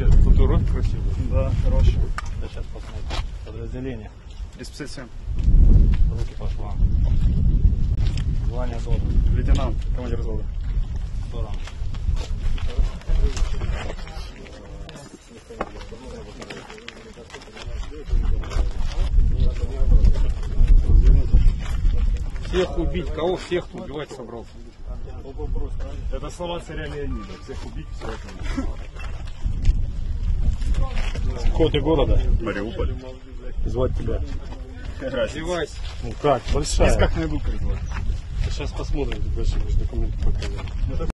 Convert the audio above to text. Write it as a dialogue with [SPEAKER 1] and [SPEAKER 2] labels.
[SPEAKER 1] тебя татуировка красивая.
[SPEAKER 2] Да, хороший.
[SPEAKER 1] Да сейчас посмотрим. Подразделение.
[SPEAKER 2] Из-57.
[SPEAKER 1] Руки по швам. Звание должен.
[SPEAKER 2] Лейтенант, командир взвода.
[SPEAKER 1] Сторону. Всех убить, кого всех убивать собрался?
[SPEAKER 2] Это слова царя Леонида. Всех убить, все это.
[SPEAKER 1] Какого ты города?
[SPEAKER 2] Мариуполь.
[SPEAKER 1] Звать тебя.
[SPEAKER 2] Разница.
[SPEAKER 1] Одевайся. Ну как, большая.
[SPEAKER 2] Как найду, как звать.
[SPEAKER 1] Сейчас посмотрим, большие документы показывают.